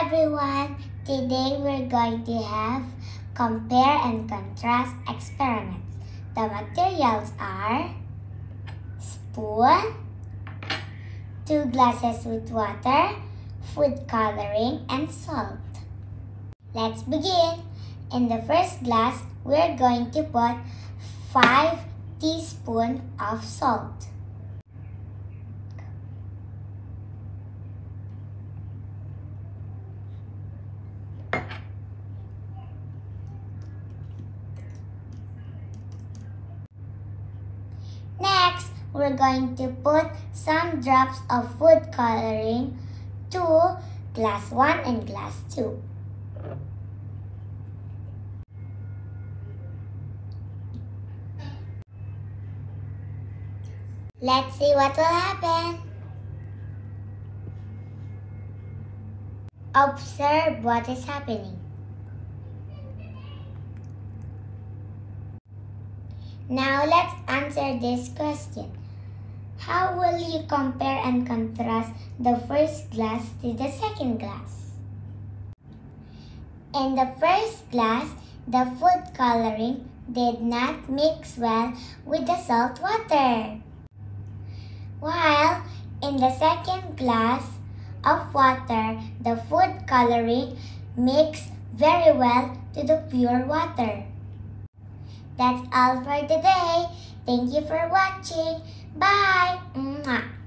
Everyone! Today we're going to have compare and contrast experiments. The materials are spoon, two glasses with water, food coloring, and salt. Let's begin. In the first glass, we're going to put 5 teaspoons of salt. Next, we're going to put some drops of food coloring to glass 1 and glass 2. Let's see what will happen. Observe what is happening. Now let's answer this question. How will you compare and contrast the first glass to the second glass? In the first glass, the food coloring did not mix well with the salt water. While in the second glass of water, the food coloring mixed very well to the pure water. That's all for today. Thank you for watching. Bye. Mwah.